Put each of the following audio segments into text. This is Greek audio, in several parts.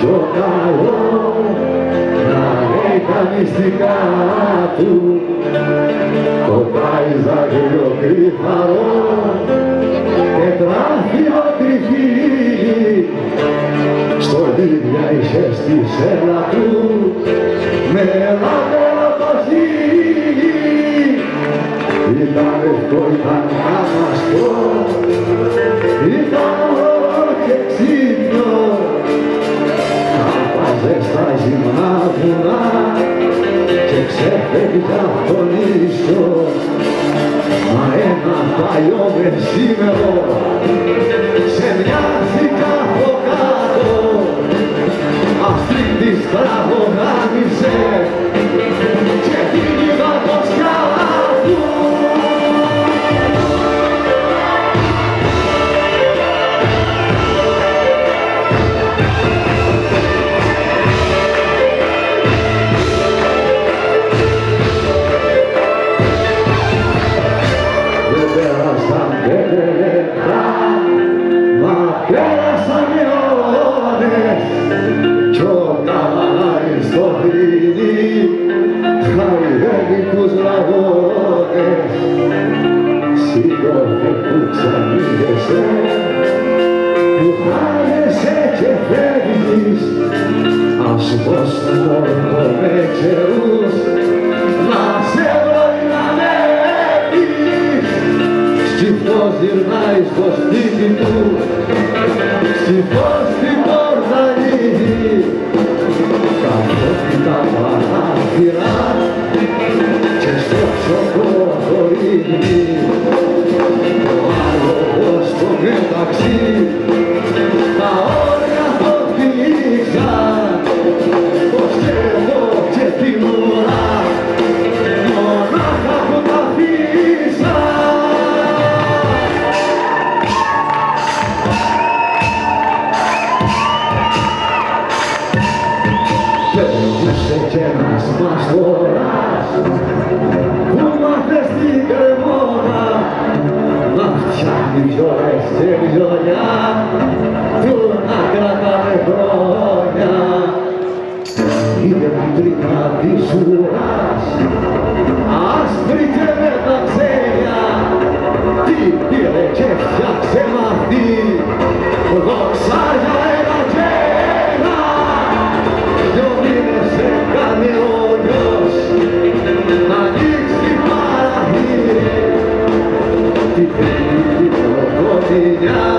πιο καλό να λέει τα μυστικά του το παϊζάγιο κρυφαρό τετράφυλλο κρυφή στο λίδια είχε στη σέλα του με λαβέλο το χείλι ήταν λευκό, ήταν κάμαστο ξέφευγε από τον ίσο μα ένα παλιό μεσήμερο ξανοίγεσαι, που χάνεσαι και φεύγεις ας πως μόνο με καιρούς να σε βρω να με έχεις Σκυφτός γυρνάει στο σπίτι του Σκυφτός την Περνούσε κι ένας μαστοράς που μάθες στην κρεμόνα να φτιάχνει βιολές και βιολιά του να κρατάνε χρόνια. Είδε την τρίχα της ουράς Yeah.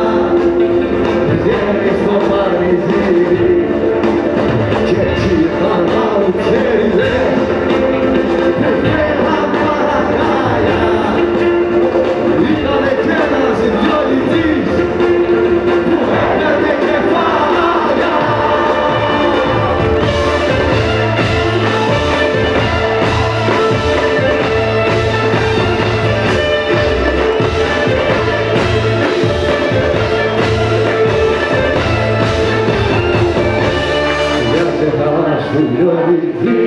λιωδηθεί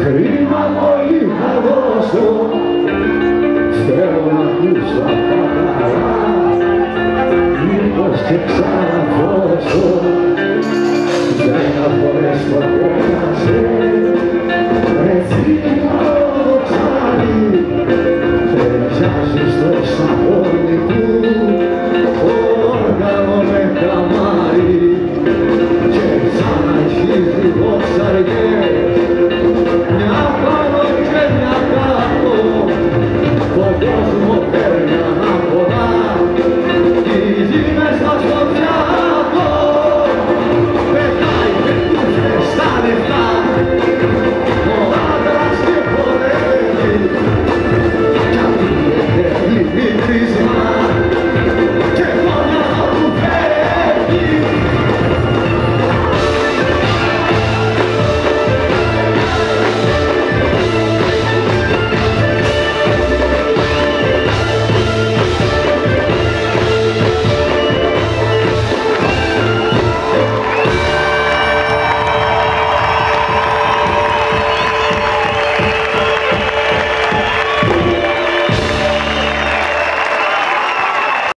χρήμα πολύ θα δώσω στέρμα τους καλά μήπως και ξαναδώσω για να φορέσω απένασε ρε θύμα yeah.